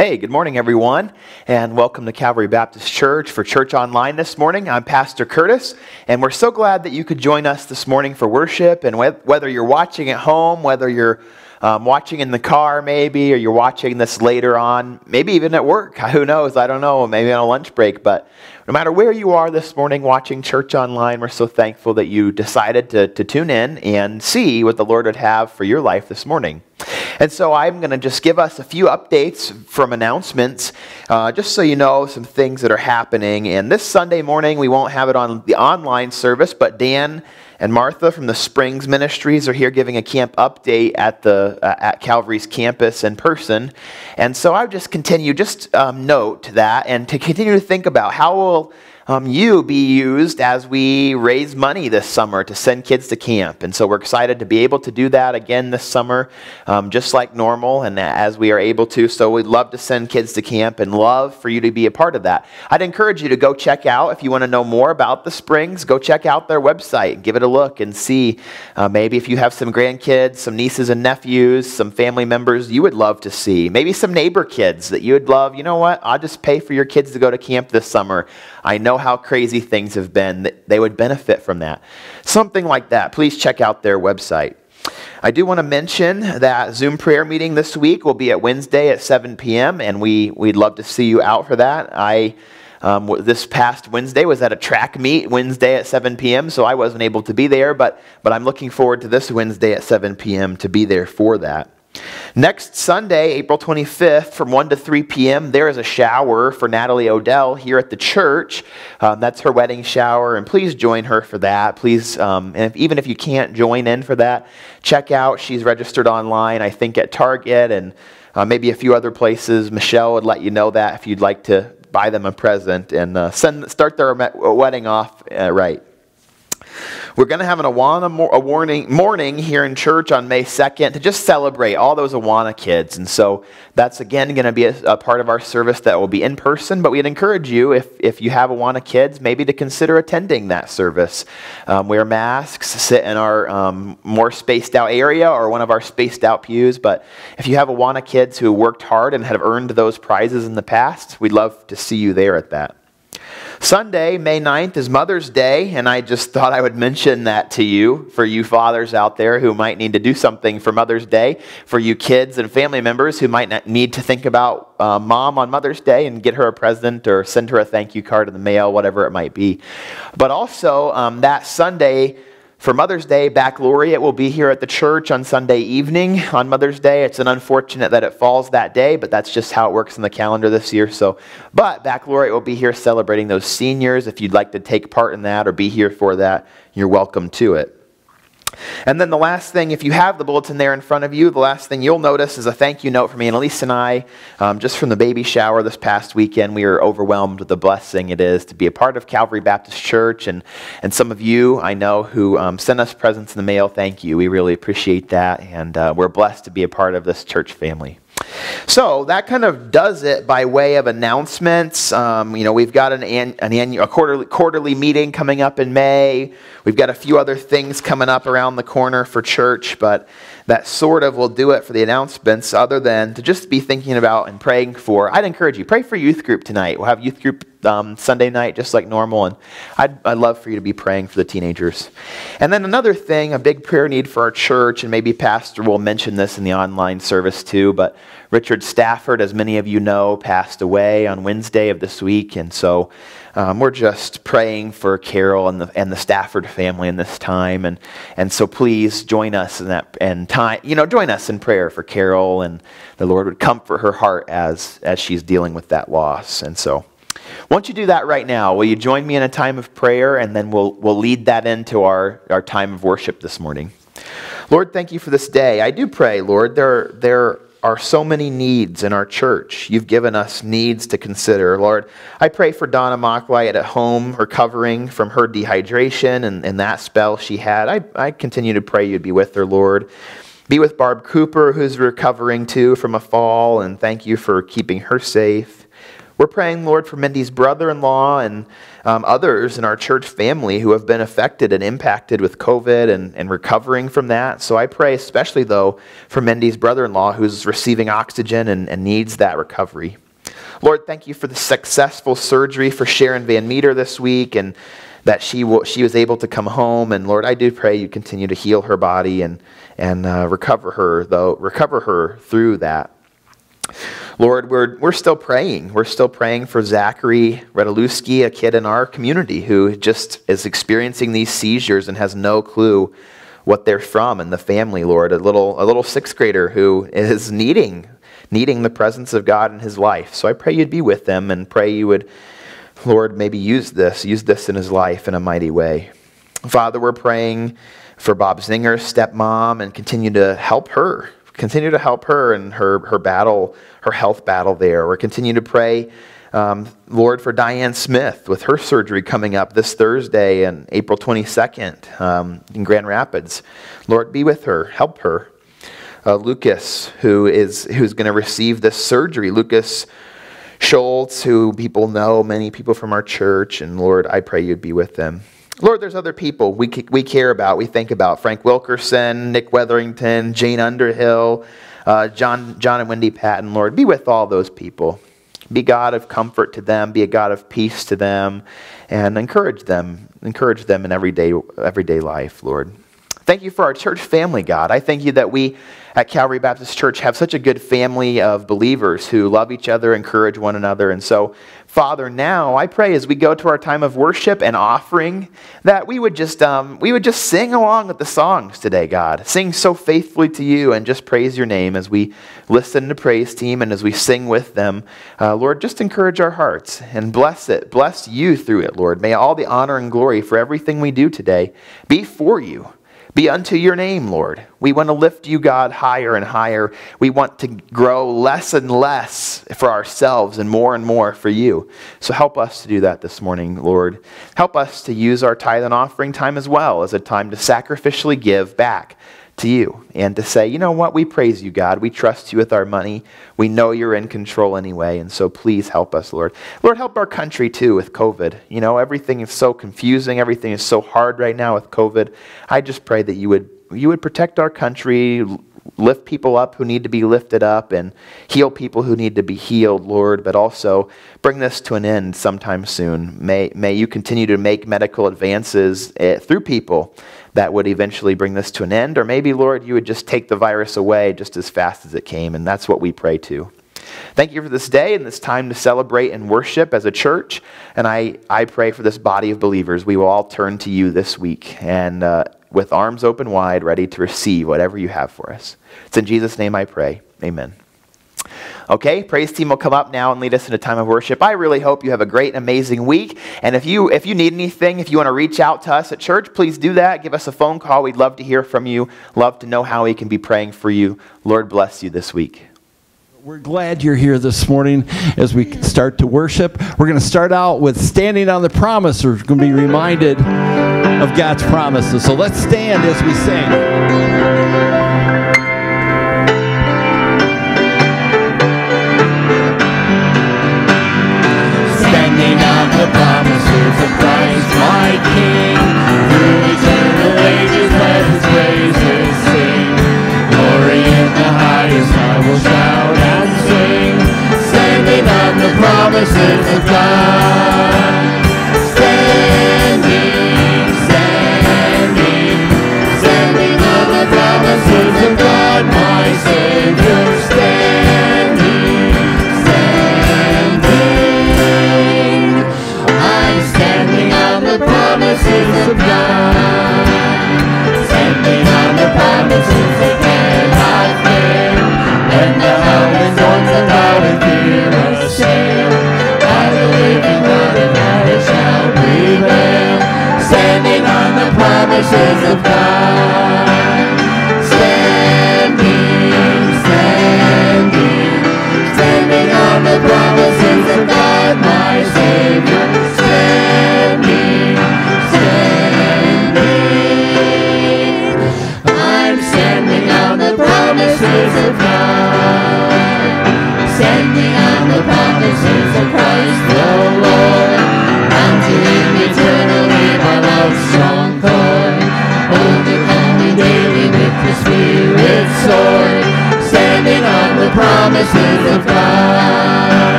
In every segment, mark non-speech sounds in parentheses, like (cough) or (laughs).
Hey, good morning, everyone, and welcome to Calvary Baptist Church for Church Online this morning. I'm Pastor Curtis, and we're so glad that you could join us this morning for worship. And whether you're watching at home, whether you're um, watching in the car, maybe, or you're watching this later on, maybe even at work, (laughs) who knows? I don't know, maybe on a lunch break. But no matter where you are this morning watching Church Online, we're so thankful that you decided to, to tune in and see what the Lord would have for your life this morning. And so I'm going to just give us a few updates from announcements, uh, just so you know some things that are happening. And this Sunday morning, we won't have it on the online service, but Dan and Martha from the Springs Ministries are here giving a camp update at the uh, at Calvary's campus in person. And so I would just continue, just um, note that, and to continue to think about how will um, you be used as we raise money this summer to send kids to camp. And so we're excited to be able to do that again this summer, um, just like normal, and as we are able to. So we'd love to send kids to camp and love for you to be a part of that. I'd encourage you to go check out, if you want to know more about the Springs, go check out their website, and give it a look, and see uh, maybe if you have some grandkids, some nieces and nephews, some family members you would love to see, maybe some neighbor kids that you would love. You know what? I'll just pay for your kids to go to camp this summer. I know how crazy things have been. That they would benefit from that. Something like that. Please check out their website. I do want to mention that Zoom prayer meeting this week will be at Wednesday at 7 p.m., and we, we'd love to see you out for that. I um, this past Wednesday was at a track meet Wednesday at 7 p.m., so I wasn't able to be there, but, but I'm looking forward to this Wednesday at 7 p.m. to be there for that. Next Sunday, April 25th, from 1 to 3 p.m., there is a shower for Natalie Odell here at the church. Um, that's her wedding shower, and please join her for that. Please, um, and if, even if you can't join in for that, check out. She's registered online, I think, at Target and uh, maybe a few other places. Michelle would let you know that if you'd like to buy them a present and uh, send, start their wedding off uh, right. We're going to have an Awana a warning, morning here in church on May 2nd to just celebrate all those Awana kids. And so that's again going to be a, a, part of our service that will be in person. But we'd encourage you, if, if you have Awana kids, maybe to consider attending that service. Um, wear masks, sit in our um, more spaced out area or one of our spaced out pews. But if you have Awana kids who worked hard and have earned those prizes in the past, we'd love to see you there at that. Sunday, May 9th, is Mother's Day, and I just thought I would mention that to you for you fathers out there who might need to do something for Mother's Day, for you kids and family members who might need to think about uh, mom on Mother's Day and get her a present or send her a thank you card in the mail, whatever it might be. But also, um, that Sunday, for Mother's Day, Baccalaureate will be here at the church on Sunday evening on Mother's Day. It's an unfortunate that it falls that day, but that's just how it works in the calendar this year. So, but Baccalaureate will be here celebrating those seniors. If you'd like to take part in that or be here for that, you're welcome to it. And then the last thing, if you have the bulletin there in front of you, the last thing you'll notice is a thank you note from Annalise and I. Um, just from the baby shower this past weekend, we were overwhelmed with the blessing it is to be a part of Calvary Baptist Church. And, and some of you I know who um, sent us presents in the mail, thank you. We really appreciate that. And uh, we're blessed to be a part of this church family. So that kind of does it by way of announcements. Um, you know, we've got an, an, an a quarterly, quarterly meeting coming up in May. We've got a few other things coming up around the corner for church, but that sort of will do it for the announcements, other than to just be thinking about and praying for. I'd encourage you, pray for youth group tonight. We'll have youth group um, Sunday night just like normal, and I'd, I'd love for you to be praying for the teenagers. And then another thing, a big prayer need for our church, and maybe Pastor will mention this in the online service too, but Richard Stafford, as many of you know, passed away on Wednesday of this week, and so um, we're just praying for Carol and the, and the Stafford family in this time. And, and so please join us in that and time, you know, join us in prayer for Carol and the Lord would comfort her heart as, as she's dealing with that loss. And so won't you do that right now? Will you join me in a time of prayer and then we'll, we'll lead that into our, our time of worship this morning. Lord, thank you for this day. I do pray, Lord, there, there are so many needs in our church. You've given us needs to consider. Lord, I pray for Donna Mocklight at home, recovering from her dehydration and, and that spell she had. I, I continue to pray you'd be with her, Lord. Be with Barb Cooper, who's recovering too from a fall, and thank you for keeping her safe. We're praying, Lord, for Mindy's brother in law and um, others in our church family who have been affected and impacted with COVID and, and recovering from that. So I pray, especially though, for Mindy's brother in law who's receiving oxygen and, and needs that recovery. Lord, thank you for the successful surgery for Sharon Van Meter this week and that she, she was able to come home. And Lord, I do pray you continue to heal her body and, and uh, recover her, though, recover her through that. Lord, we're, we're still praying. We're still praying for Zachary Redalewski, a kid in our community who just is experiencing these seizures and has no clue what they're from and the family, Lord. A little, a little sixth grader who is needing, needing the presence of God in his life. So I pray you'd be with them and pray you would, Lord, maybe use this, use this in his life in a mighty way. Father, we're praying for Bob Zinger's stepmom and continue to help her continue to help her and her, her battle, her health battle there. Or continue to pray, um, Lord, for Diane Smith with her surgery coming up this Thursday and April 22nd um, in Grand Rapids. Lord, be with her, help her. Uh, Lucas, who is who's going to receive this surgery, Lucas Schultz, who people know, many people from our church, and Lord, I pray you'd be with them. Lord, there's other people we, we care about, we think about. Frank Wilkerson, Nick Weatherington, Jane Underhill, uh, John, John and Wendy Patton. Lord, be with all those people. Be God of comfort to them, be a God of peace to them, and encourage them. Encourage them in everyday, everyday life, Lord. Thank you for our church family, God. I thank you that we at Calvary Baptist Church have such a good family of believers who love each other, encourage one another. And so, Father, now I pray as we go to our time of worship and offering that we would just um, we would just sing along with the songs today, God. Sing so faithfully to you and just praise your name as we listen to praise team and as we sing with them. Uh, Lord, just encourage our hearts and bless it. Bless you through it, Lord. May all the honor and glory for everything we do today be for you be unto your name, Lord. We want to lift you, God, higher and higher. We want to grow less and less for ourselves and more and more for you. So help us to do that this morning, Lord. Help us to use our tithe and offering time as well as a time to sacrificially give back to you and to say, you know what, we praise you, God. We trust you with our money. We know you're in control anyway, and so please help us, Lord. Lord, help our country too with COVID. You know, everything is so confusing, everything is so hard right now with COVID. I just pray that you would you would protect our country, lift people up who need to be lifted up and heal people who need to be healed, Lord, but also bring this to an end sometime soon. May, may you continue to make medical advances uh, through people that would eventually bring this to an end. Or maybe, Lord, you would just take the virus away just as fast as it came. And that's what we pray to. Thank you for this day and this time to celebrate and worship as a church. And I, I pray for this body of believers. We will all turn to you this week and uh, with arms open wide, ready to receive whatever you have for us. It's in Jesus' name I pray. Amen. Okay, praise team will come up now and lead us in a time of worship. I really hope you have a great, amazing week. And if you if you need anything, if you want to reach out to us at church, please do that. Give us a phone call. We'd love to hear from you. Love to know how we can be praying for you. Lord bless you this week. We're glad you're here this morning as we start to worship. We're going to start out with standing on the promise. We're going to be reminded of God's promises. So let's stand as we sing. Standing on the promises of Christ my King. Through eternal ages let his praises sing. Glory in the highest I will shout and sing. Standing on the promises of God. Promises of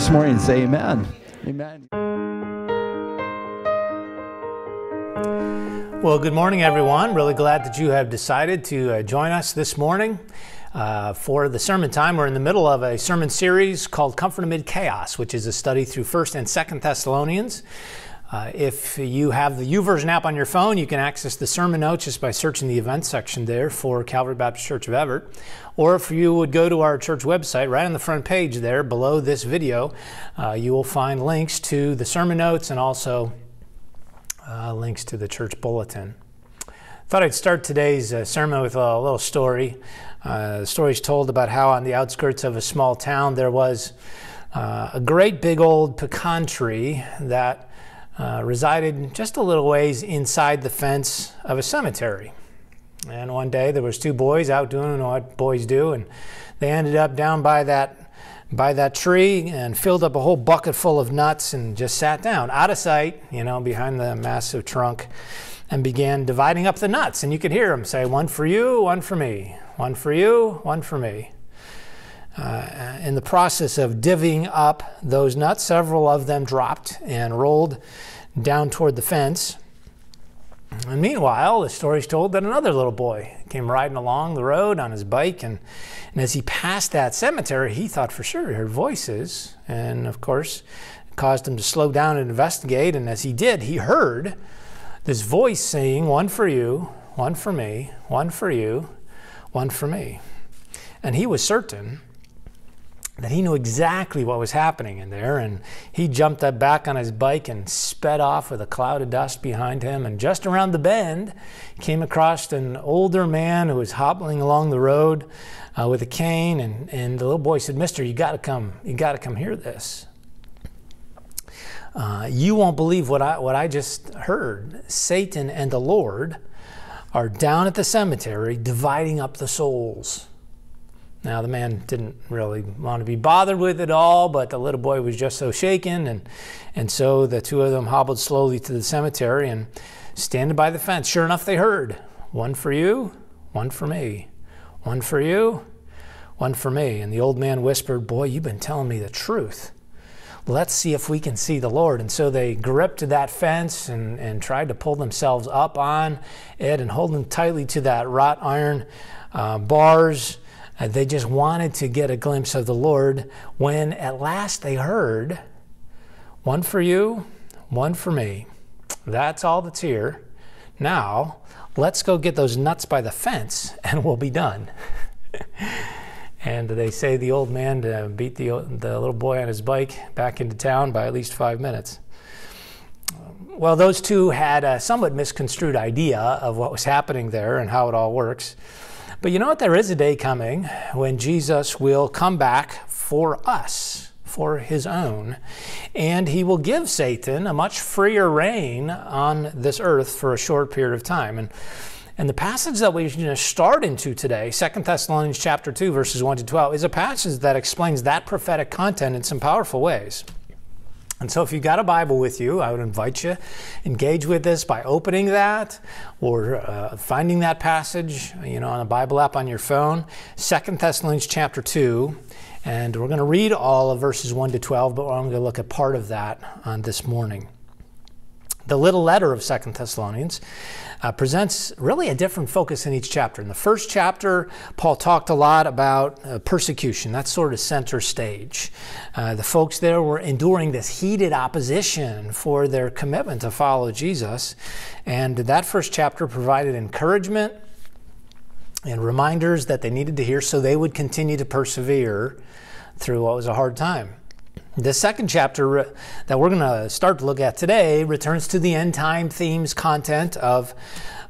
this morning, say amen. Amen. Well, good morning, everyone. Really glad that you have decided to uh, join us this morning uh, for the sermon time. We're in the middle of a sermon series called Comfort Amid Chaos, which is a study through 1st and 2nd Thessalonians. Uh, if you have the YouVersion app on your phone, you can access the sermon notes just by searching the events section there for Calvary Baptist Church of Everett. Or if you would go to our church website, right on the front page there below this video, uh, you will find links to the sermon notes and also uh, links to the church bulletin. I thought I'd start today's uh, sermon with a little story. Uh, the story is told about how, on the outskirts of a small town, there was uh, a great big old pecan tree that uh, resided just a little ways inside the fence of a cemetery. And one day there was two boys out doing what boys do, and they ended up down by that by that tree and filled up a whole bucket full of nuts and just sat down out of sight, you know, behind the massive trunk and began dividing up the nuts. And you could hear them say, one for you, one for me, one for you, one for me. Uh, in the process of divvying up those nuts, several of them dropped and rolled down toward the fence. And meanwhile, the story's told that another little boy came riding along the road on his bike, and, and as he passed that cemetery, he thought for sure he heard voices. And of course, it caused him to slow down and investigate. And as he did, he heard this voice saying, One for you, one for me, one for you, one for me. And he was certain that he knew exactly what was happening in there. And he jumped up back on his bike and sped off with a cloud of dust behind him. And just around the bend, came across an older man who was hobbling along the road uh, with a cane. And, and the little boy said, Mister, you got to come, you got to come hear this. Uh, you won't believe what I, what I just heard. Satan and the Lord are down at the cemetery dividing up the souls. Now, the man didn't really want to be bothered with it all, but the little boy was just so shaken. And, and so the two of them hobbled slowly to the cemetery and standing by the fence. Sure enough, they heard one for you, one for me. One for you, one for me. And the old man whispered, Boy, you've been telling me the truth. Let's see if we can see the Lord. And so they gripped that fence and, and tried to pull themselves up on it and holding tightly to that wrought iron uh, bars. Uh, they just wanted to get a glimpse of the Lord when at last they heard, one for you, one for me. That's all that's here. Now, let's go get those nuts by the fence (laughs) and we'll be done. (laughs) and they say the old man beat the, the little boy on his bike back into town by at least five minutes. Well, those two had a somewhat misconstrued idea of what was happening there and how it all works. But you know what? There is a day coming when Jesus will come back for us, for his own, and he will give Satan a much freer reign on this earth for a short period of time. And and the passage that we're going to start into today, 2 Thessalonians chapter 2, verses 1 to 12, is a passage that explains that prophetic content in some powerful ways. And so if you've got a Bible with you, I would invite you engage with this by opening that or uh, finding that passage, you know, on a Bible app on your phone, Second Thessalonians chapter 2, and we're going to read all of verses 1 to 12, but I'm going to look at part of that on this morning. The little letter of Second Thessalonians uh, presents really a different focus in each chapter. In the first chapter, Paul talked a lot about uh, persecution. That's sort of center stage. Uh, the folks there were enduring this heated opposition for their commitment to follow Jesus. And that first chapter provided encouragement and reminders that they needed to hear so they would continue to persevere through what was a hard time. The second chapter that we're going to start to look at today returns to the end time themes content of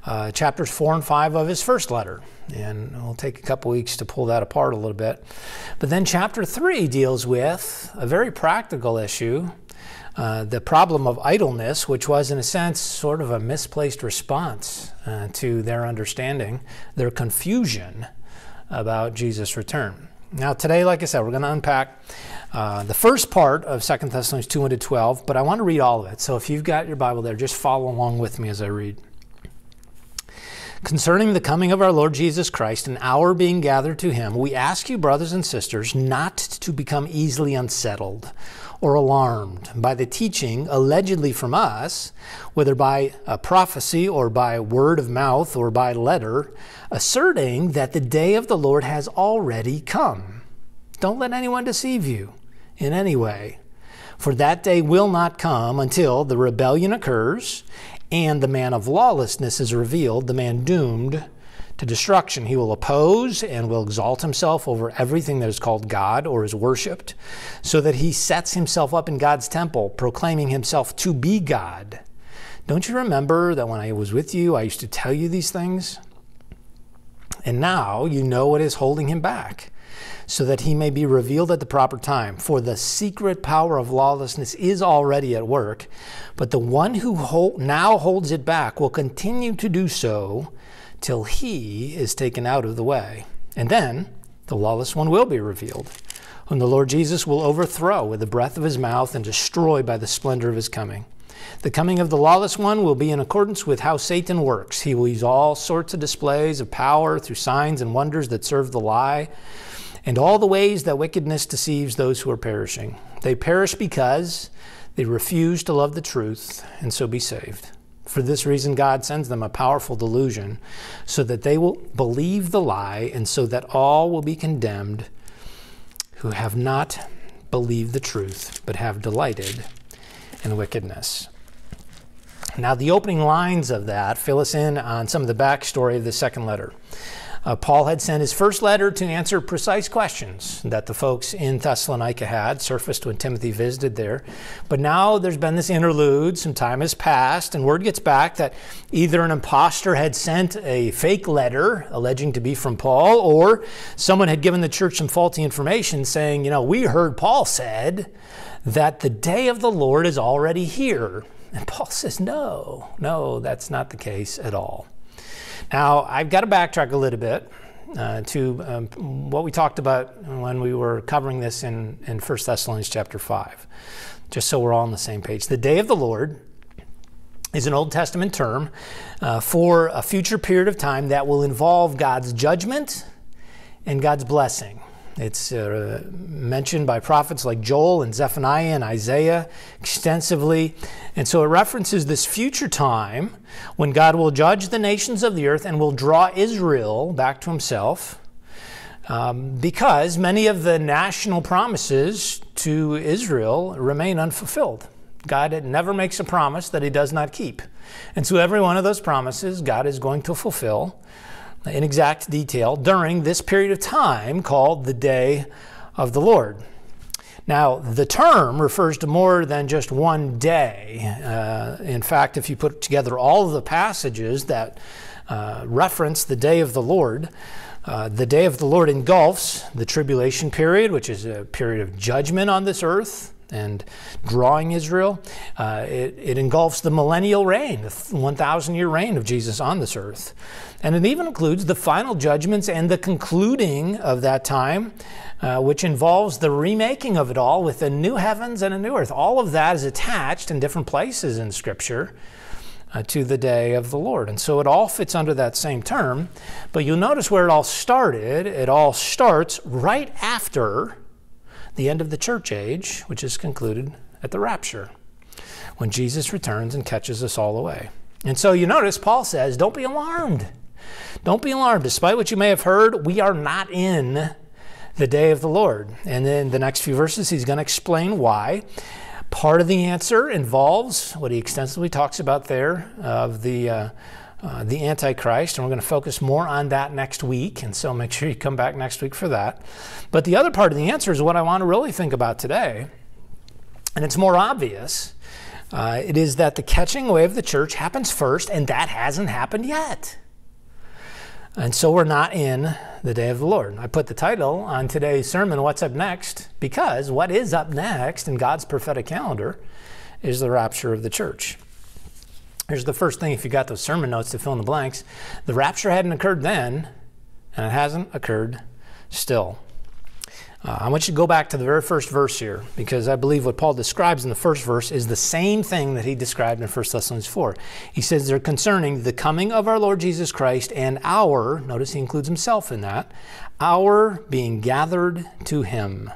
uh, chapters 4 and 5 of his first letter. And it'll take a couple weeks to pull that apart a little bit. But then chapter 3 deals with a very practical issue uh, the problem of idleness, which was, in a sense, sort of a misplaced response uh, to their understanding, their confusion about Jesus' return. Now, today, like I said, we're going to unpack uh, the first part of 2 Thessalonians 2 1 to 12, but I want to read all of it. So if you've got your Bible there, just follow along with me as I read. Concerning the coming of our Lord Jesus Christ and our being gathered to him, we ask you, brothers and sisters, not to become easily unsettled or alarmed by the teaching allegedly from us, whether by a prophecy or by word of mouth or by letter, asserting that the day of the Lord has already come. Don't let anyone deceive you in any way. For that day will not come until the rebellion occurs and the man of lawlessness is revealed, the man doomed to destruction. He will oppose and will exalt himself over everything that is called God or is worshiped, so that he sets himself up in God's temple, proclaiming himself to be God. Don't you remember that when I was with you, I used to tell you these things? And now you know what is holding him back so that he may be revealed at the proper time. For the secret power of lawlessness is already at work, but the one who hold, now holds it back will continue to do so till he is taken out of the way. And then the lawless one will be revealed, whom the Lord Jesus will overthrow with the breath of his mouth and destroy by the splendor of his coming. The coming of the lawless one will be in accordance with how Satan works. He will use all sorts of displays of power through signs and wonders that serve the lie and all the ways that wickedness deceives those who are perishing. They perish because they refuse to love the truth and so be saved. For this reason, God sends them a powerful delusion so that they will believe the lie and so that all will be condemned who have not believed the truth but have delighted in wickedness. Now, the opening lines of that fill us in on some of the backstory of the second letter. Uh, Paul had sent his first letter to answer precise questions that the folks in Thessalonica had, surfaced when Timothy visited there. But now there's been this interlude, some time has passed, and word gets back that either an impostor had sent a fake letter alleging to be from Paul, or someone had given the church some faulty information saying, you know, we heard Paul said that the day of the Lord is already here. And Paul says, no, no, that's not the case at all. Now, I've got to backtrack a little bit uh, to um, what we talked about when we were covering this in, in 1 Thessalonians chapter 5, just so we're all on the same page. The day of the Lord is an Old Testament term uh, for a future period of time that will involve God's judgment and God's blessing. It's uh, mentioned by prophets like Joel and Zephaniah and Isaiah extensively. And so it references this future time when God will judge the nations of the earth and will draw Israel back to himself. Um, because many of the national promises to Israel remain unfulfilled. God never makes a promise that he does not keep. And so every one of those promises God is going to fulfill in exact detail during this period of time called the day of the Lord. Now, the term refers to more than just one day. Uh, in fact, if you put together all of the passages that uh, reference the day of the Lord, uh, the day of the Lord engulfs the tribulation period, which is a period of judgment on this earth and drawing Israel. Uh, it, it, engulfs the millennial reign, the 1,000 year reign of Jesus on this earth. And it even includes the final judgments and the concluding of that time, uh, which involves the remaking of it all with a new heavens and a new earth. All of that is attached in different places in Scripture. Uh, to the day of the Lord. And so it all fits under that same term. But you'll notice where it all started. It all starts right after the end of the church age, which is concluded at the rapture, when Jesus returns and catches us all away. And so you notice Paul says, Don't be alarmed. Don't be alarmed. Despite what you may have heard, we are not in the day of the Lord. And then the next few verses, he's going to explain why. Part of the answer involves what he extensively talks about there of the. Uh, uh, the Antichrist, and we're going to focus more on that next week. And so make sure you come back next week for that. But the other part of the answer is what I want to really think about today, and it's more obvious. Uh, it is that the catching away of the church happens first, and that hasn't happened yet. And so we're not in the day of the Lord. I put the title on today's sermon, What's Up Next? Because what is up next in God's prophetic calendar is the rapture of the church. Here's the first thing if you got those sermon notes to fill in the blanks the rapture hadn't occurred then, and it hasn't occurred still. Uh, I want you to go back to the very first verse here because I believe what Paul describes in the first verse is the same thing that he described in 1 Thessalonians 4. He says they're concerning the coming of our Lord Jesus Christ and our, notice he includes himself in that, our being gathered to him.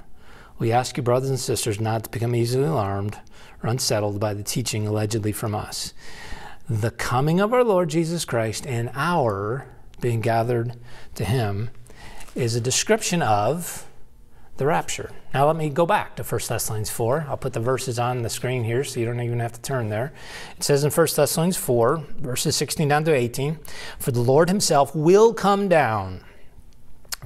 We ask you, brothers and sisters, not to become easily alarmed or unsettled by the teaching allegedly from us. The coming of our Lord Jesus Christ and our being gathered to him is a description of the rapture. Now let me go back to 1 Thessalonians 4. I'll put the verses on the screen here so you don't even have to turn there. It says in 1 Thessalonians 4, verses 16 down to 18, For the Lord himself will come down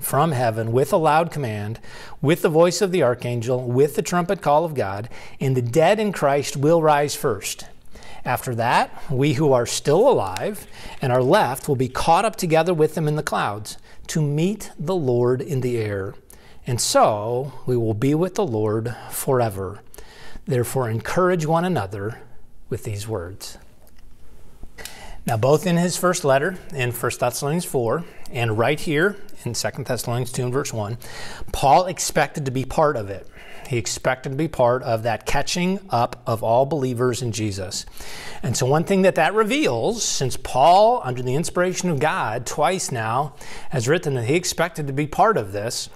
from heaven with a loud command, with the voice of the archangel, with the trumpet call of God, and the dead in Christ will rise first. After that, we who are still alive and are left will be caught up together with them in the clouds to meet the Lord in the air and so we will be with the Lord forever. Therefore, encourage one another with these words. Now, both in his first letter in 1 Thessalonians 4 and right here in 2 Thessalonians 2 and verse 1, Paul expected to be part of it. He expected to be part of that catching up of all believers in Jesus. And so, one thing that that reveals, since Paul, under the inspiration of God, twice now has written that he expected to be part of this,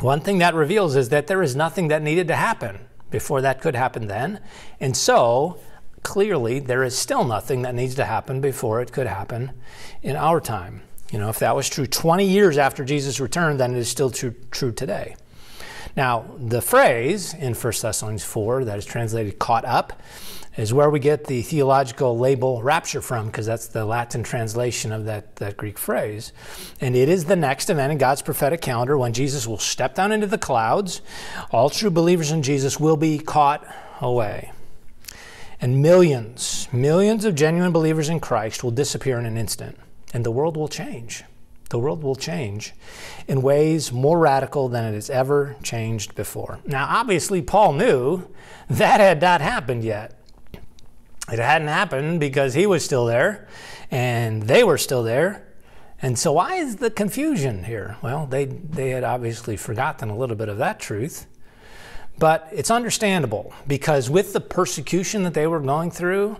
one thing that reveals is that there is nothing that needed to happen before that could happen then. And so, clearly, there is still nothing that needs to happen before it could happen in our time. You know, if that was true 20 years after Jesus returned, then it is still true, true today. Now, the phrase in 1 Thessalonians 4 that is translated caught up is where we get the theological label rapture from, because that's the Latin translation of that, that Greek phrase. And it is the next event in God's prophetic calendar when Jesus will step down into the clouds. All true believers in Jesus will be caught away. And millions, millions of genuine believers in Christ will disappear in an instant, and the world will change. The world will change in ways more radical than it has ever changed before. Now, obviously, Paul knew (laughs) that had not happened yet. It hadn't happened because he was still there and they were still there. And so, why is the confusion here? Well, they, they had obviously forgotten a little bit of that truth. But it's understandable because with the persecution that they were going through,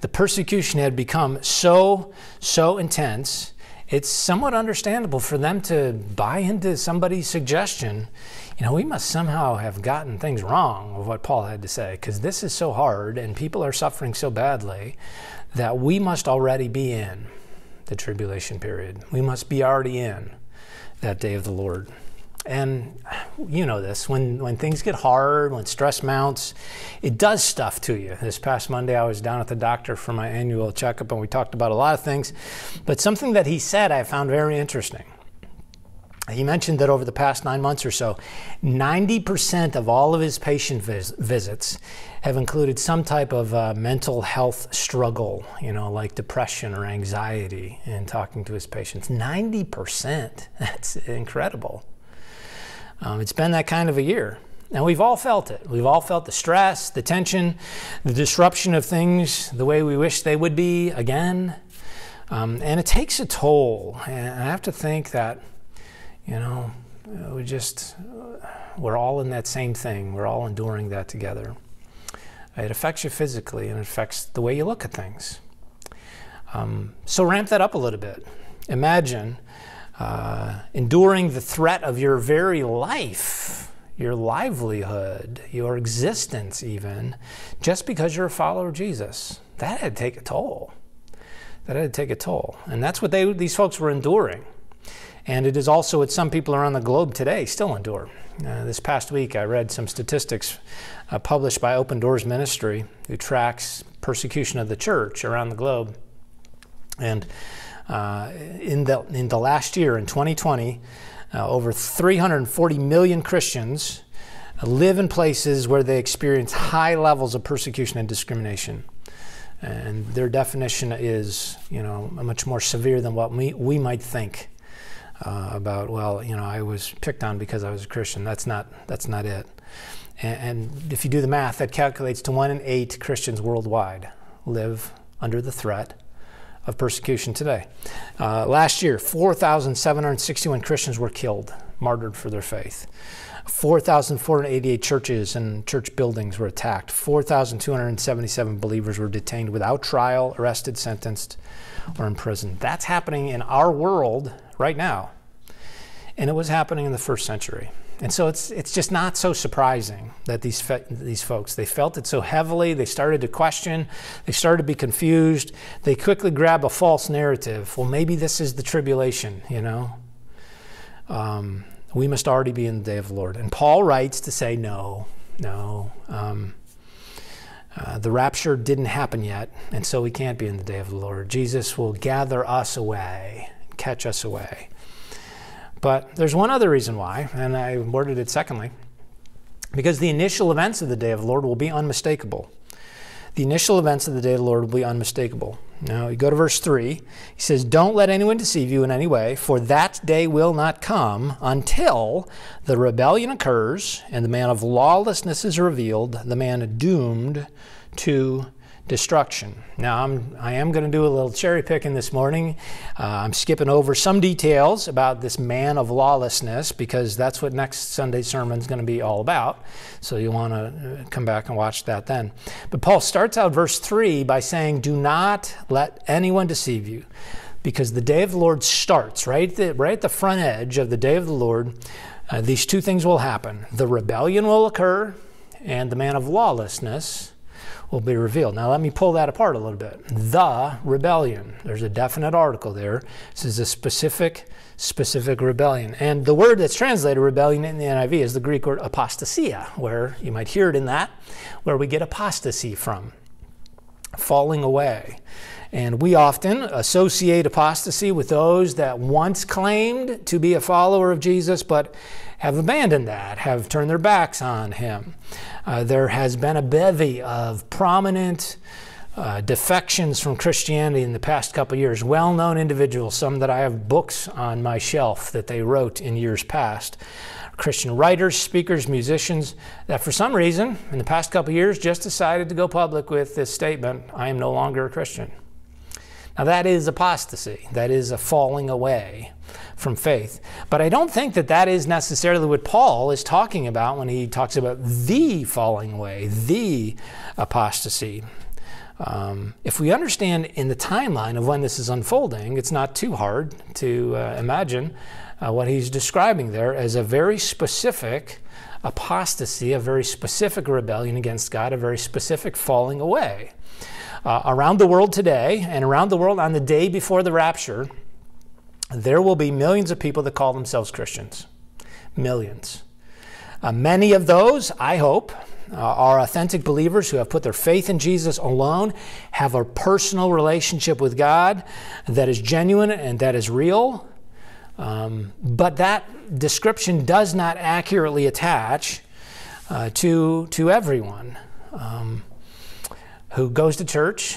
the persecution had become so, so intense, it's somewhat understandable for them to buy into somebody's suggestion you know, we must somehow have gotten things wrong of what Paul had to say because this is so hard and people are suffering so badly that we must already be in the tribulation period. We must be already in that day of the Lord. And you know this when, when things get hard, when stress mounts, it does stuff to you. This past Monday, I was down at the doctor for my annual checkup and we talked about a lot of things. But something that he said I found very interesting. He mentioned that over the past nine months or so, 90% of all of his patient vis- visits have included some type of uh, mental health struggle, you know, like depression or anxiety, in talking to his patients. 90%. (laughs) That's incredible. Um, it's been that kind of a year. And we've all felt it. We've all felt the stress, the tension, the disruption of things the way we wish they would be again. Um, and it takes a toll. And I have to think that you know, we just, we're all in that same thing. We're all enduring that together. It affects you physically and it affects the way you look at things. Um, so ramp that up a little bit. Imagine uh, enduring the threat of your very life, your livelihood, your existence, even, just because you're a follower of Jesus. That had to take a toll. That had to take a toll. And that's what they, these folks were enduring. And it is also what some people around the globe today still endure. Uh, this past week, I read some statistics uh, published by Open Doors Ministry, who tracks persecution of the church around the globe. And uh, in, the, in the last year, in 2020, uh, over 340 million Christians live in places where they experience high levels of persecution and discrimination. And their definition is, you know, much more severe than what we, we might think uh, about well you know I was picked on because I was a Christian. That's not that's not it. And, and if you do the math, that calculates to one in eight Christians worldwide live under the threat of persecution today. Uh, last year, 4,761 Christians were killed, martyred for their faith. 4,488 churches and church buildings were attacked. 4,277 believers were detained without trial, arrested, sentenced, or imprisoned. That's happening in our world right now. And it was happening in the first century. And so it's, it's just not so surprising that these, these folks, they felt it so heavily, they started to question, they started to be confused, they quickly grab a false narrative. Well, maybe this is the tribulation, you know? Um, we must already be in the day of the Lord. And Paul writes to say, no, no. Um, uh, the rapture didn't happen yet, and so we can't be in the day of the Lord. Jesus will gather us away, catch us away. But there's one other reason why, and I worded it secondly because the initial events of the day of the Lord will be unmistakable. The initial events of the day of the Lord will be unmistakable. Now, you go to verse 3. He says, Don't let anyone deceive you in any way, for that day will not come until the rebellion occurs and the man of lawlessness is revealed, the man doomed to destruction. Now, I'm, I am going to do a little cherry picking this morning. Uh, I'm skipping over some details about this man of lawlessness because that's what next Sunday's sermon is going to be all about. So you want to come back and watch that then. But Paul starts out verse 3 by saying, Do not let anyone deceive you. Because the day of the Lord starts right at the, right at the front edge of the day of the Lord. Uh, these two things will happen the rebellion will occur, and the man of lawlessness will be revealed. Now, let me pull that apart a little bit. The rebellion. There's a definite article there. This is a specific, specific rebellion. And the word that's translated rebellion in the NIV is the Greek word apostasia, where you might hear it in that, where we get apostasy from falling away. And we often associate apostasy with those that once claimed to be a follower of Jesus, but have abandoned that, have turned their backs on him. Uh, there has been a bevy of prominent uh, defections from Christianity in the past couple years. Well known individuals, some that I have books on my shelf that they wrote in years past. Christian writers, speakers, musicians that for some reason in the past couple years just decided to go public with this statement I am no longer a Christian. Now, that is apostasy, that is a falling away from faith. But I don't think that that is necessarily what Paul is talking about when he talks about the falling away, the apostasy. Um, if we understand in the timeline of when this is unfolding, it's not too hard to uh, imagine uh, what he's describing there as a very specific apostasy, a very specific rebellion against God, a very specific falling away. Uh, around the world today, and around the world on the day before the rapture, there will be millions of people that call themselves Christians. Millions. Uh, many of those, I hope, uh, are authentic believers who have put their faith in Jesus alone, have a personal relationship with God that is genuine and that is real. Um, but that description does not accurately attach uh, to, to everyone um, who goes to church,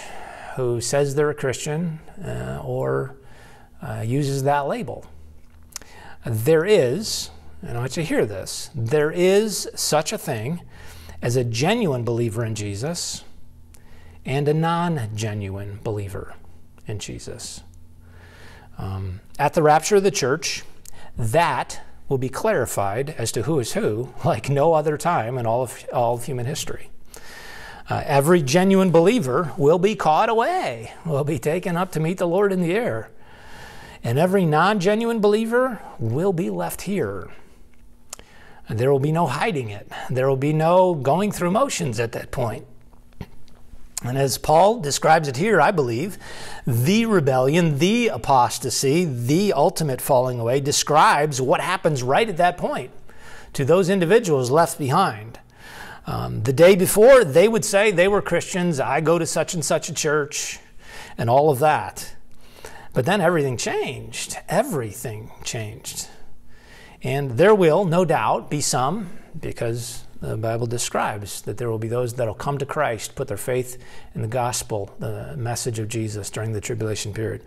who says they're a Christian, uh, or uh, uses that label. There is, and I want you to hear this, there is such a thing as a genuine believer in Jesus and a non genuine believer in Jesus. Um, at the rapture of the church, that will be clarified as to who is who (laughs) like no other time in all of, all of human history. Uh, every genuine believer will be caught away, will be taken up to meet the Lord in the air. And every non genuine believer will be left here. There will be no hiding it. There will be no going through motions at that point. And as Paul describes it here, I believe, the rebellion, the apostasy, the ultimate falling away describes what happens right at that point to those individuals left behind. Um, the day before, they would say they were Christians, I go to such and such a church, and all of that. But then everything changed. Everything changed. And there will, no doubt, be some, because the Bible describes that there will be those that will come to Christ, put their faith in the gospel, the message of Jesus during the tribulation period.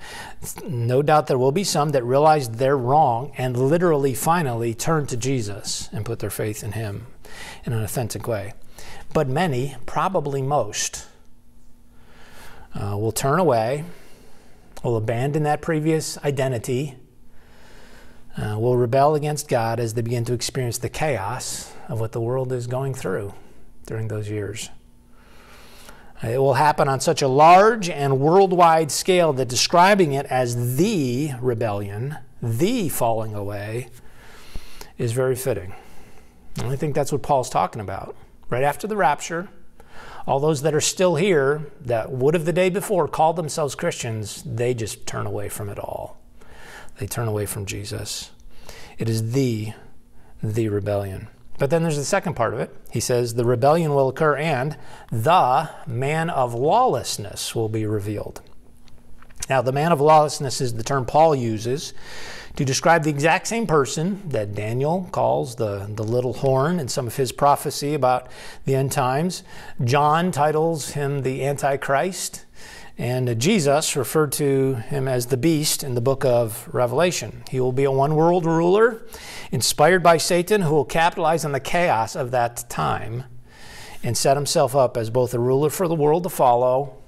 No doubt there will be some that realize they're wrong and literally, finally turn to Jesus and put their faith in Him. in an authentic way. But many, probably most, uh, will turn away, will abandon that previous identity, uh, will rebel against God as they begin to experience the chaos of what the world is going through during those years. It will happen on such a large and worldwide scale that describing it as the rebellion, the falling away, is very fitting. And I think that's what Paul's talking about. Right after the rapture, all those that are still here that would have the day before called themselves Christians, they just turn away from it all. They turn away from Jesus. It is the the rebellion. But then there's the second part of it. He says the rebellion will occur and the man of lawlessness will be revealed. Now, the man of lawlessness is the term Paul uses to describe the exact same person that Daniel calls the, the little horn in some of his prophecy about the end times. John titles him the Antichrist. And Jesus referred to him as the beast in the book of Revelation. He will be a one world ruler inspired by Satan who will capitalize on the chaos of that time and set himself up as both a ruler for the world to follow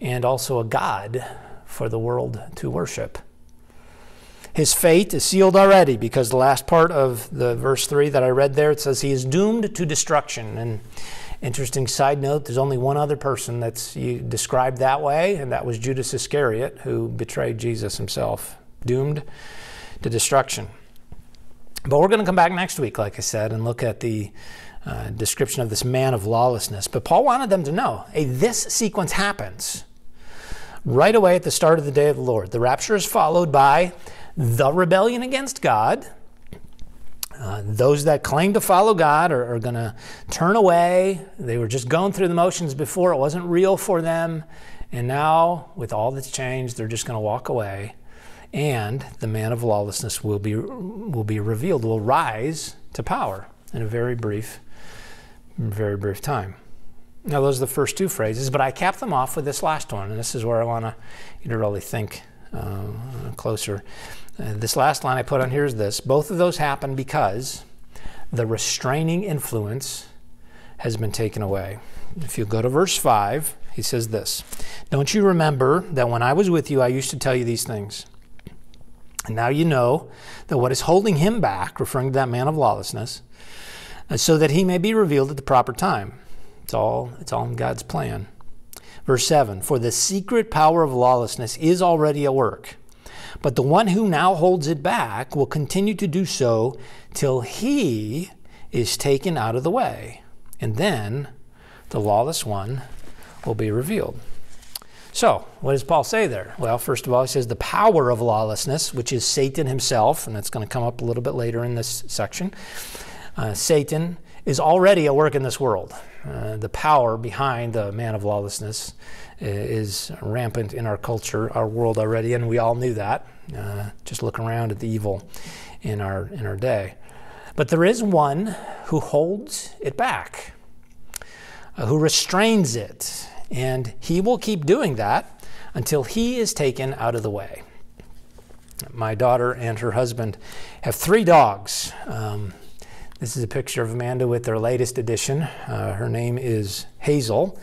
and also a God for the world to worship. His fate is sealed already because the last part of the verse 3 that I read there it says he is doomed to destruction and Interesting side note there's only one other person that's described that way, and that was Judas Iscariot, who betrayed Jesus himself, doomed to destruction. But we're going to come back next week, like I said, and look at the uh, description of this man of lawlessness. But Paul wanted them to know hey, this sequence happens right away at the start of the day of the Lord. The rapture is followed by the rebellion against God uh, those that claim to follow God are, are going to turn away. They were just going through the motions before, it wasn't real for them. And now, with all that's changed, they're just going to walk away. And the man of lawlessness will be, will be revealed, will rise to power in a very brief, very brief time. Now, those are the first two phrases, but I cap them off with this last one, and this is where I want you to really think uh, closer. Uh, this last line I put on here is this both of those happen because the restraining influence has been taken away. If you go to verse 5, he says this Don't you remember that when I was with you, I used to tell you these things? And now you know that what is holding him back, referring to that man of lawlessness, uh, so that he may be revealed at the proper time. It's all, it's all in God's plan. Verse 7 For the secret power of lawlessness is already at work. But the one who now holds it back will continue to do so till he is taken out of the way. And then the lawless one will be revealed. So, what does Paul say there? Well, first of all, he says the power of lawlessness, which is Satan himself, and that's going to come up a little bit later in this section. Uh, Satan is already at work in this world. Uh, the power behind the man of lawlessness is rampant in our culture, our world already, and we all knew that. Uh, just look around at the evil in our in our day. But there is one who holds it back, uh, who restrains it, and he will keep doing that until he is taken out of the way. My daughter and her husband have three dogs. Um, this is a picture of Amanda with their latest addition. Uh, her name is Hazel.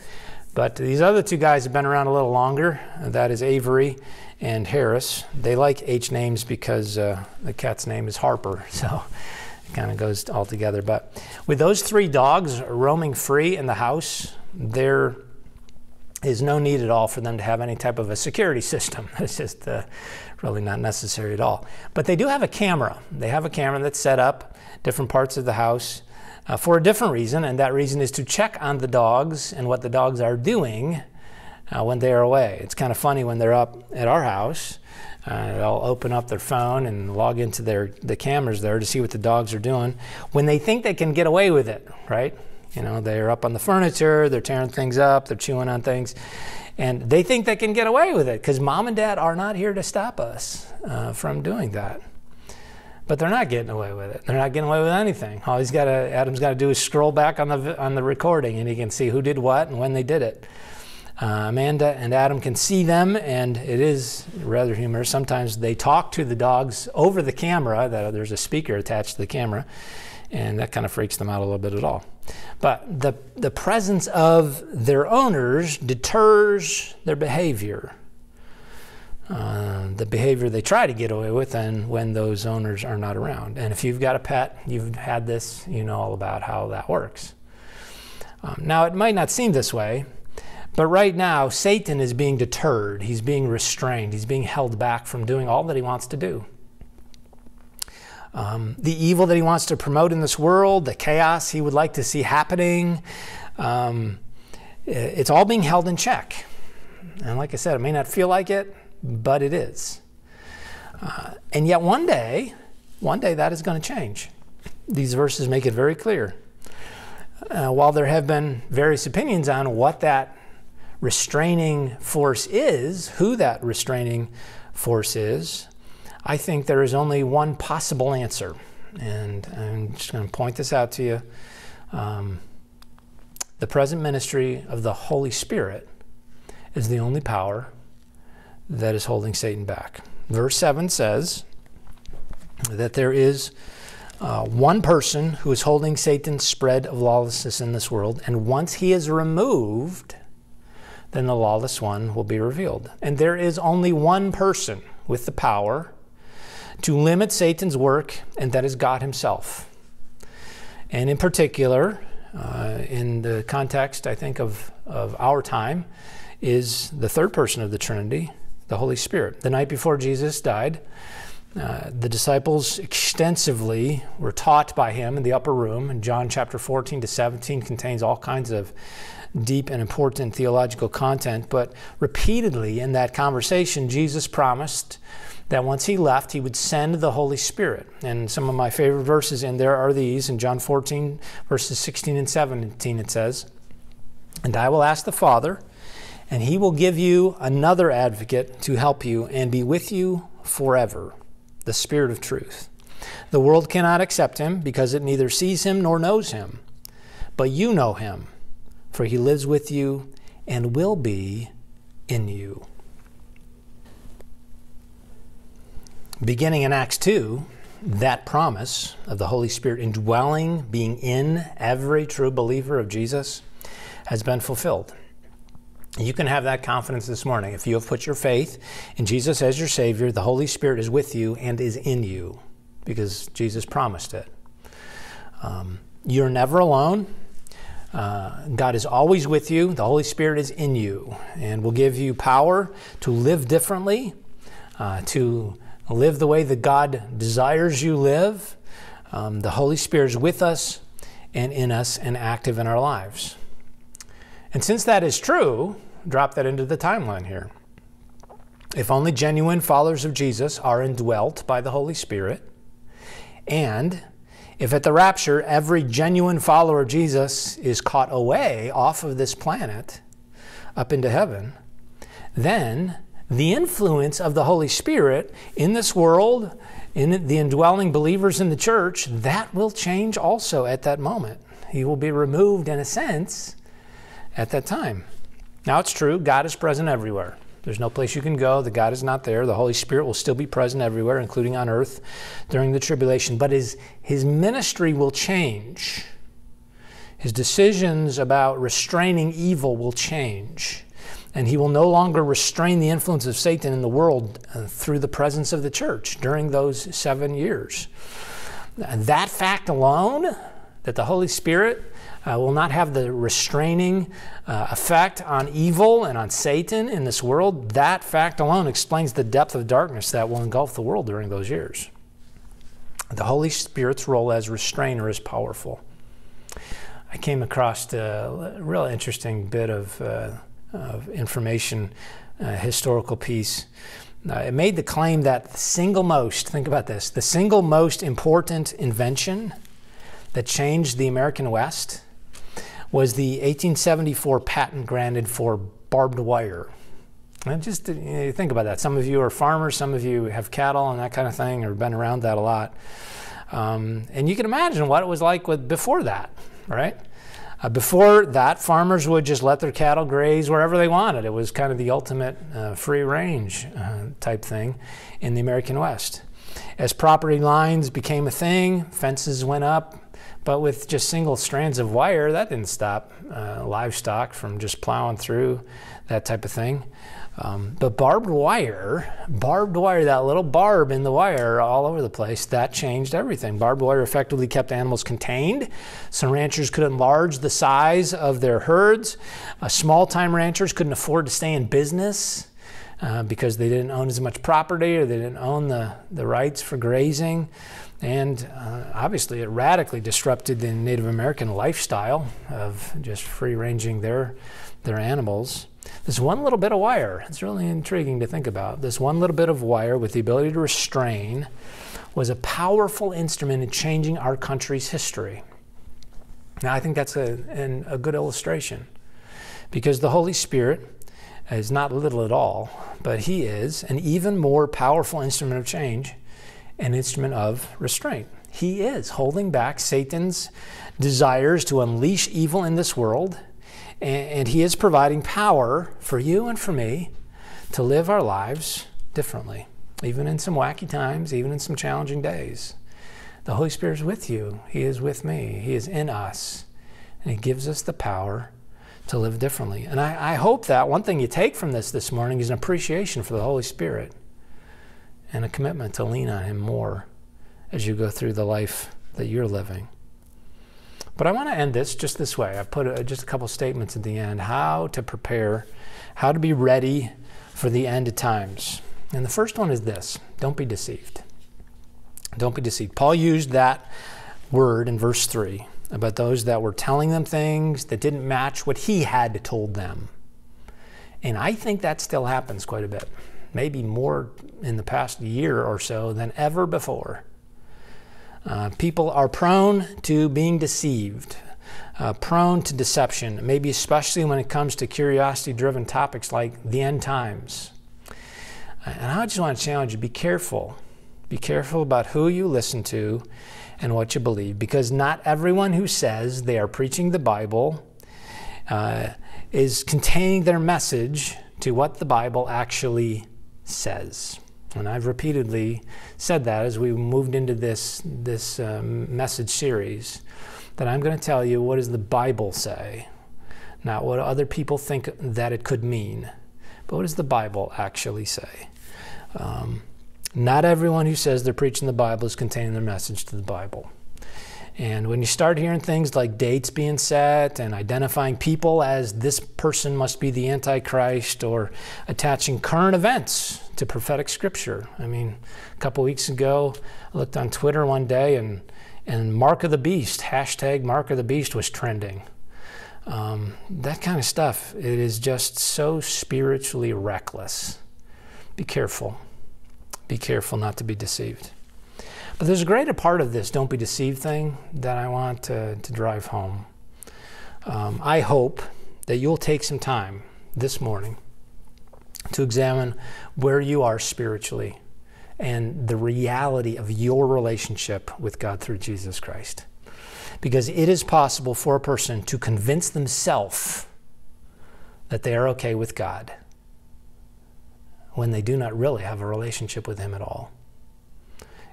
But these other two guys have been around a little longer. That is Avery and Harris. They like H names because uh, the cat's name is Harper. (laughs) So it kind of goes all together. But with those three dogs roaming free in the house, there is no need at all for them to have any type of a security system. (laughs) It's just uh, really not necessary at all. But they do have a camera. They have a camera that's set up different parts of the house uh, for a different reason, and that reason is to check on the dogs and what the dogs are doing uh, when they are away. It's kind of funny when they're up at our house. Uh, they'll open up their phone and log into their the cameras there to see what the dogs are doing when they think they can get away with it, right? You know, they're up on the furniture, they're tearing things up, they're chewing on things, and they think they can get away with it because mom and dad are not here to stop us uh, from doing that. But they're not getting away with it. They're not getting away with anything. All he's got to, Adam's got to do is scroll back on the on the recording, and he can see who did what and when they did it. Uh, Amanda and Adam can see them, and it is rather humorous. Sometimes they talk to the dogs over the camera. That there's a speaker attached to the camera, and that kind of freaks them out a little bit at all. But the, the presence of their owners deters their behavior. Uh, the behavior they try to get away with and when those owners are not around. And if you've got a pet, you've had this, you know all about how that works. Um, now, it might not seem this way, but right now, Satan is being deterred. He's being restrained. He's being held back from doing all that he wants to do. Um, the evil that he wants to promote in this world, the chaos he would like to see happening, um, it's all being held in check. And like I said, it may not feel like it, but it is. Uh, and yet, one day, one day that is going to change. These verses make it very clear. Uh, while there have been various opinions on what that restraining force is, who that restraining force is, I think there is only one possible answer. And I'm just going to point this out to you. Um, the present ministry of the Holy Spirit is the only power that is holding Satan back. Verse 7 says that there is uh, one person who is holding Satan's spread of lawlessness in this world, and once he is removed, then the lawless one will be revealed. And there is only one person with the power to limit Satan's work, and that is God Himself. And in particular, uh, in the context, I think, of, of our time, is the third person of the Trinity, the Holy Spirit. The night before Jesus died, uh, the disciples extensively were taught by him in the upper room, and John chapter 14 to 17 contains all kinds of deep and important theological content. But repeatedly in that conversation, Jesus promised that once he left, he would send the Holy Spirit. And some of my favorite verses in there are these in John 14, verses 16 and 17, it says, And I will ask the Father, and he will give you another advocate to help you and be with you forever, the Spirit of truth. The world cannot accept him because it neither sees him nor knows him. But you know him, for he lives with you and will be in you. Beginning in Acts 2, that promise of the Holy Spirit indwelling, being in every true believer of Jesus, has been fulfilled. You can have that confidence this morning. If you have put your faith in Jesus as your Savior, the Holy Spirit is with you and is in you because Jesus promised it. Um, you're never alone. Uh, God is always with you. The Holy Spirit is in you and will give you power to live differently, uh, to live the way that God desires you live. Um, the Holy Spirit is with us and in us and active in our lives. And since that is true, drop that into the timeline here. If only genuine followers of Jesus are indwelt by the Holy Spirit, and if at the rapture every genuine follower of Jesus is caught away off of this planet up into heaven, then the influence of the Holy Spirit in this world, in the indwelling believers in the church, that will change also at that moment. He will be removed, in a sense, at that time. Now, it's true, God is present everywhere. There's no place you can go that God is not there. The Holy Spirit will still be present everywhere, including on earth during the tribulation. But his, his ministry will change. His decisions about restraining evil will change. And he will no longer restrain the influence of Satan in the world uh, through the presence of the church during those seven years. And that fact alone, that the Holy Spirit uh, will not have the restraining uh, effect on evil and on Satan in this world, that fact alone explains the depth of darkness that will engulf the world during those years. The Holy Spirit's role as restrainer is powerful. I came across a real interesting bit of, uh, of information, historical piece. Uh, it made the claim that the single most, think about this, the single most important invention that changed the American West was the 1874 patent granted for barbed wire. And just you know, think about that. Some of you are farmers, some of you have cattle and that kind of thing, or been around that a lot. Um, and you can imagine what it was like with before that, right? Uh, before that, farmers would just let their cattle graze wherever they wanted. It was kind of the ultimate uh, free range uh, type thing in the American West. As property lines became a thing, fences went up, But with just single strands of wire, that didn't stop uh, livestock from just plowing through that type of thing. Um, but barbed wire, barbed wire, that little barb in the wire all over the place, that changed everything. Barbed wire effectively kept animals contained. Some ranchers could enlarge the size of their herds. Uh, small time ranchers couldn't afford to stay in business. Uh, because they didn't own as much property or they didn't own the, the rights for grazing. And uh, obviously, it radically disrupted the Native American lifestyle of just free ranging their, their animals. This one little bit of wire, it's really intriguing to think about. This one little bit of wire with the ability to restrain was a powerful instrument in changing our country's history. Now, I think that's a, an, a good illustration because the Holy Spirit is not little at all, but He is an even more powerful instrument of change, an instrument of restraint. He is holding back Satan's desires to unleash evil in this world and He is providing power for you and for me to live our lives differently, even in some wacky times, even in some challenging days. The Holy Spirit is with you. He is with me. He is in us. And He gives us the power to live differently. And I, I hope that one thing you take from this this morning is an appreciation for the Holy Spirit and a commitment to lean on Him more as you go through the life that you're living. But I want to end this just this way. I put a, just a couple statements at the end how to prepare, how to be ready for the end of times. And the first one is this don't be deceived. Don't be deceived. Paul used that word in verse 3 about those that were telling them things that didn't match what he had told them. And I think that still happens quite a bit, maybe more in the past year or so than ever before. Uh, people are prone to being deceived, uh, prone to deception, maybe especially when it comes to curiosity driven topics like the end times. And I just want to challenge you be careful. Be careful about who you listen to and what you believe, because not everyone who says they are preaching the Bible uh, is containing their message to what the Bible actually says. And I've repeatedly said that as we moved into this, this um, message series, that I'm going to tell you what does the Bible say, not what other people think that it could mean, but what does the Bible actually say. Um, not everyone who says they're preaching the Bible is containing their message to the Bible. And when you start hearing things like dates being set and identifying people as this person must be the Antichrist or attaching current events to prophetic scripture. I mean, a couple weeks ago, I looked on Twitter one day and, and Mark of the Beast, hashtag Mark of the Beast was trending. Um, that kind of stuff, it is just so spiritually reckless. Be careful. Be careful not to be deceived. But there's a greater part of this don't be deceived thing that I want to, to drive home. Um, I hope that you'll take some time this morning to examine where you are spiritually and the reality of your relationship with God through Jesus Christ. Because it is possible for a person to convince themselves that they are okay with God when they do not really have a relationship with Him at all.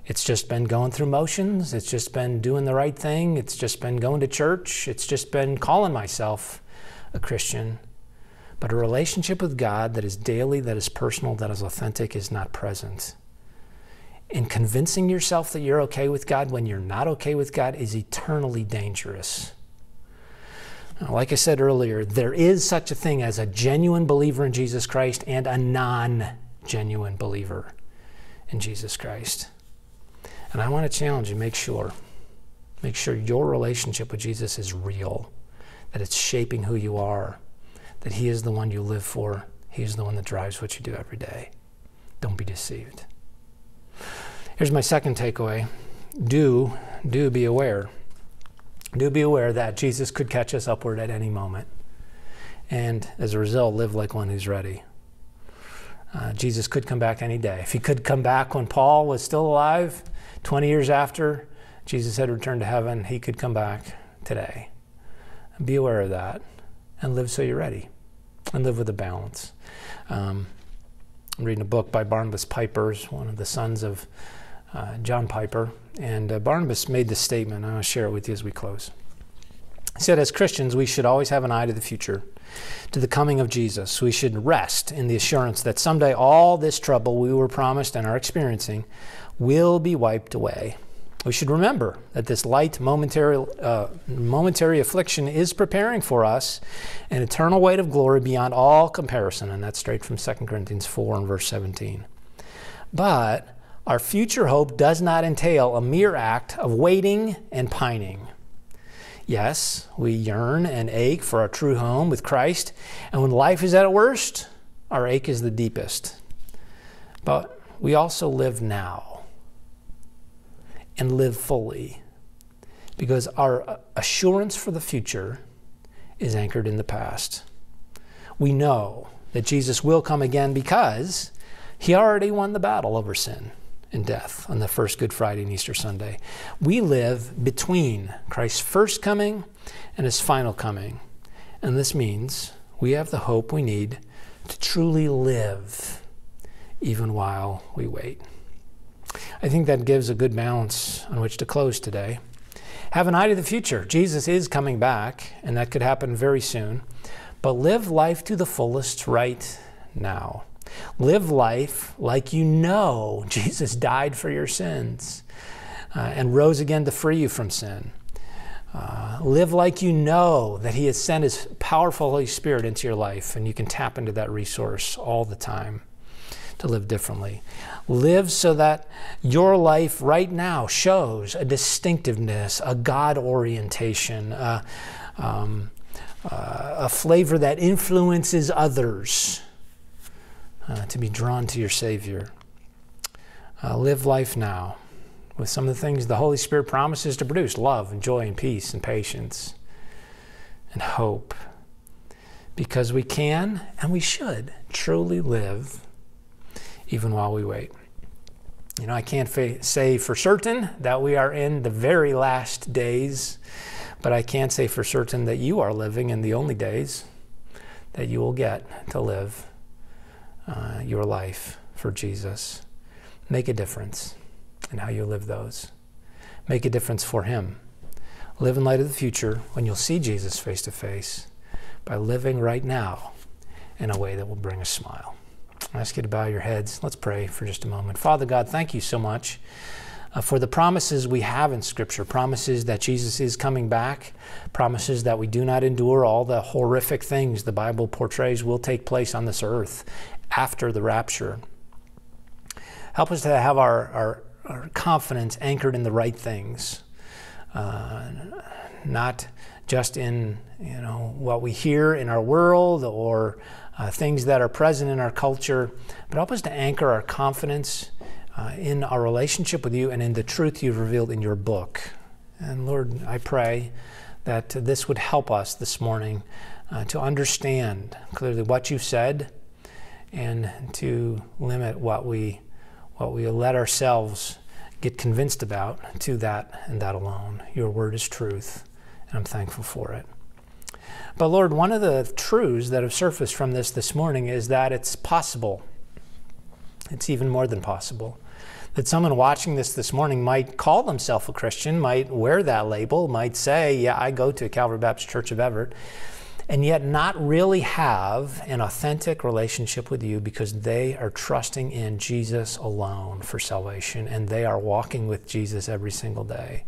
It's just been going through motions. It's just been doing the right thing. It's just been going to church. It's just been calling myself a Christian. But a relationship with God that is daily, that is personal, that is authentic is not present. And convincing yourself that you're okay with God when you're not okay with God is eternally dangerous. Like I said earlier, there is such a thing as a genuine believer in Jesus Christ and a non genuine believer in Jesus Christ. And I want to challenge you make sure. Make sure your relationship with Jesus is real, that it's shaping who you are, that He is the one you live for, He's the one that drives what you do every day. Don't be deceived. Here's my second takeaway do, do be aware. Do be aware that Jesus could catch us upward at any moment. And as a result, live like one who's ready. Uh, Jesus could come back any day. If he could come back when Paul was still alive, 20 years after Jesus had returned to heaven, he could come back today. Be aware of that and live so you're ready and live with a balance. Um, I'm reading a book by Barnabas Piper's, one of the sons of uh, John Piper, and uh, Barnabas made this statement. I'll share it with you as we close. He said, As Christians, we should always have an eye to the future, to the coming of Jesus. We should rest in the assurance that someday all this trouble we were promised and are experiencing will be wiped away. We should remember that this light momentary, uh, momentary affliction is preparing for us an eternal weight of glory beyond all comparison, and that's straight from 2 Corinthians 4 and verse 17. But our future hope does not entail a mere act of waiting and pining. Yes, we yearn and ache for our true home with Christ, and when life is at its worst, our ache is the deepest. But we also live now and live fully because our assurance for the future is anchored in the past. We know that Jesus will come again because he already won the battle over sin and death on the first Good Friday and Easter Sunday. We live between Christ's first coming and his final coming. And this means we have the hope we need to truly live even while we wait. I think that gives a good balance on which to close today. Have an eye to the future. Jesus is coming back, and that could happen very soon. But live life to the fullest right now. Live life like you know (laughs) Jesus died for your sins uh, and rose again to free you from sin. Uh, live like you know that He has sent His powerful Holy Spirit into your life, and you can tap into that resource all the time to live differently. Live so that your life right now shows a distinctiveness, a God orientation, uh, um, uh, a flavor that influences others uh, to be drawn to your Savior. Uh, live life now with some of the things the Holy Spirit promises to produce love and joy and peace and patience and hope. Because we can and we should truly live even while we wait. You know, I can't say for certain that we are in the very last days, but I can say for certain that you are living in the only days that you will get to live uh, your life for Jesus. Make a difference in how you live those. Make a difference for Him. Live in light of the future when you'll see Jesus face to face by living right now in a way that will bring a smile. I ask you to bow your heads. Let's pray for just a moment. Father God, thank you so much uh, for the promises we have in Scripture promises that Jesus is coming back, promises that we do not endure all the horrific things the Bible portrays will take place on this earth after the rapture. Help us to have our, our, our confidence anchored in the right things, uh, not just in you know what we hear in our world or uh, things that are present in our culture, but help us to anchor our confidence uh, in our relationship with you and in the truth you've revealed in your book. And Lord, I pray that this would help us this morning uh, to understand clearly what you've said and to limit what we what we let ourselves get convinced about to that and that alone. Your word is truth, and I'm thankful for it. But Lord, one of the truths that have surfaced from this this morning is that it's possible. It's even more than possible. That someone watching this this morning might call themselves a Christian, might wear that label, might say, Yeah, I go to Calvary Baptist Church of Everett, and yet not really have an authentic relationship with you because they are trusting in Jesus alone for salvation and they are walking with Jesus every single day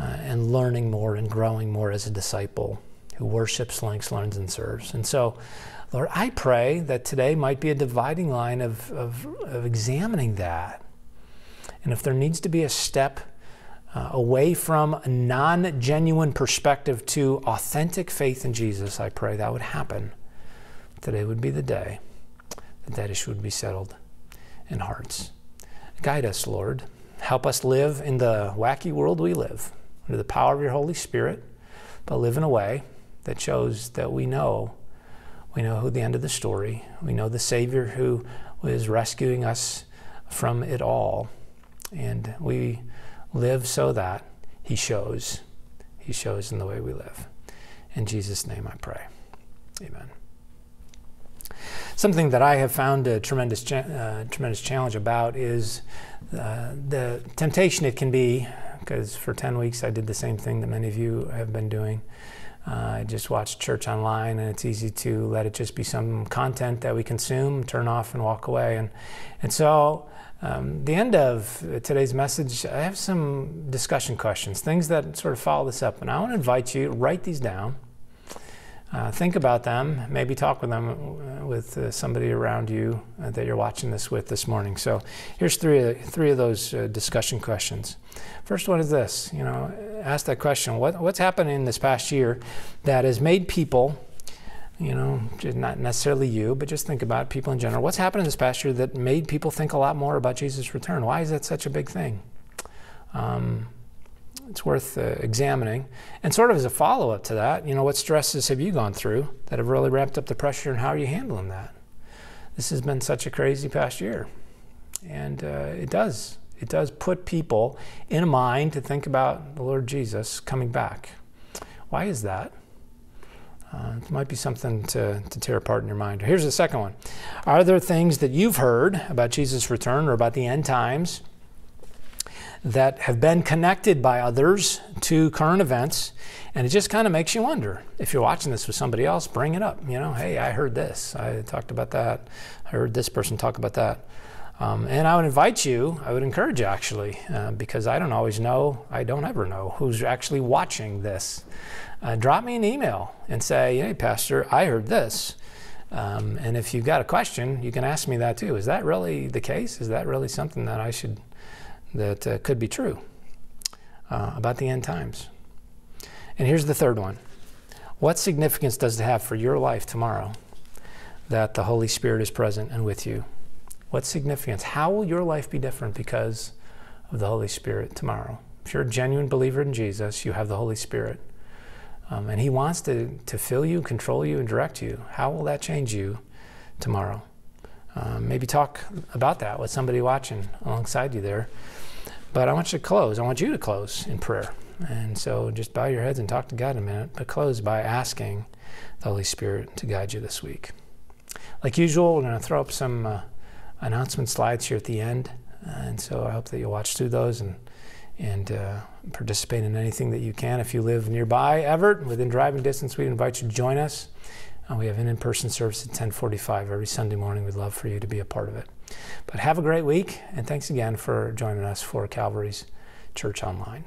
uh, and learning more and growing more as a disciple who worships, links, learns, and serves. And so, Lord, I pray that today might be a dividing line of, of, of examining that. And if there needs to be a step uh, away from a non genuine perspective to authentic faith in Jesus, I pray that would happen. Today would be the day that that issue would be settled in hearts. Guide us, Lord. Help us live in the wacky world we live under the power of your Holy Spirit, but live in a way that shows that we know we know who the end of the story we know the savior who is rescuing us from it all. And we live so that he shows he shows in the way we live. In jesus name i pray. Amen. Something that I have found a tremendous, cha- uh, tremendous challenge about is uh, the temptation it can be, because for 10 weeks I did the same thing that many of you have been doing. Uh, I just watch church online, and it's easy to let it just be some content that we consume, turn off, and walk away. And and so, um, the end of today's message, I have some discussion questions, things that sort of follow this up, and I want to invite you to write these down. Uh, think about them. Maybe talk with them uh, with uh, somebody around you uh, that you're watching this with this morning. So here's three of, three of those uh, discussion questions. First one is this. You know, ask that question: What what's happened in this past year that has made people, you know, not necessarily you, but just think about people in general. What's happened in this past year that made people think a lot more about Jesus' return? Why is that such a big thing? Um, it's worth uh, examining. And sort of as a follow up to that, you know, what stresses have you gone through that have really ramped up the pressure and how are you handling that? This has been such a crazy past year. And uh, it does. It does put people in a mind to think about the Lord Jesus coming back. Why is that? Uh, it might be something to, to tear apart in your mind. Here's the second one Are there things that you've heard about Jesus' return or about the end times that have been connected by others to current events. And it just kind of makes you wonder if you're watching this with somebody else, bring it up. You know, hey, I heard this. I talked about that. I heard this person talk about that. Um, and I would invite you, I would encourage you actually, uh, because I don't always know, I don't ever know who's actually watching this. Uh, drop me an email and say, hey, Pastor, I heard this. Um, and if you've got a question, you can ask me that too. Is that really the case? Is that really something that I should that uh, could be true uh, about the end times. And here's the third one What significance does it have for your life tomorrow that the Holy Spirit is present and with you? What significance? How will your life be different because of the Holy Spirit tomorrow? If you're a genuine believer in Jesus, you have the Holy Spirit. Um, and He wants to, to fill you, control you, and direct you. How will that change you tomorrow? Um, maybe talk about that with somebody watching alongside you there. But I want you to close. I want you to close in prayer. And so just bow your heads and talk to God a minute, but close by asking the Holy Spirit to guide you this week. Like usual, we're going to throw up some uh, announcement slides here at the end. And so I hope that you'll watch through those and, and uh, participate in anything that you can. If you live nearby Everett, within driving distance, we invite you to join us. Uh, we have an in-person service at 1045 every Sunday morning. We'd love for you to be a part of it. But have a great week, and thanks again for joining us for Calvary's Church Online.